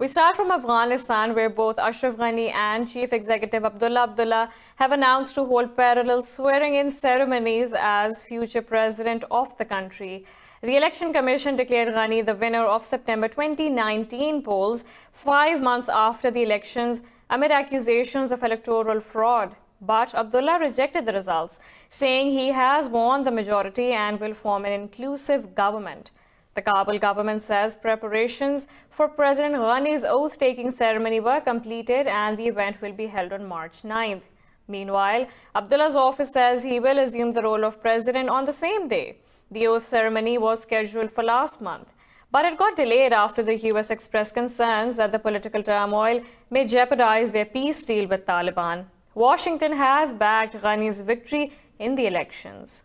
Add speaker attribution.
Speaker 1: We start from Afghanistan, where both Ashraf Ghani and Chief Executive Abdullah Abdullah have announced to hold parallel swearing-in ceremonies as future president of the country. The Election Commission declared Ghani the winner of September 2019 polls five months after the elections amid accusations of electoral fraud. But Abdullah rejected the results, saying he has won the majority and will form an inclusive government. The Kabul government says preparations for President Ghani's oath-taking ceremony were completed and the event will be held on March 9th. Meanwhile, Abdullah's office says he will assume the role of president on the same day. The oath ceremony was scheduled for last month, but it got delayed after the US expressed concerns that the political turmoil may jeopardize their peace deal with Taliban. Washington has backed Ghani's victory in the elections.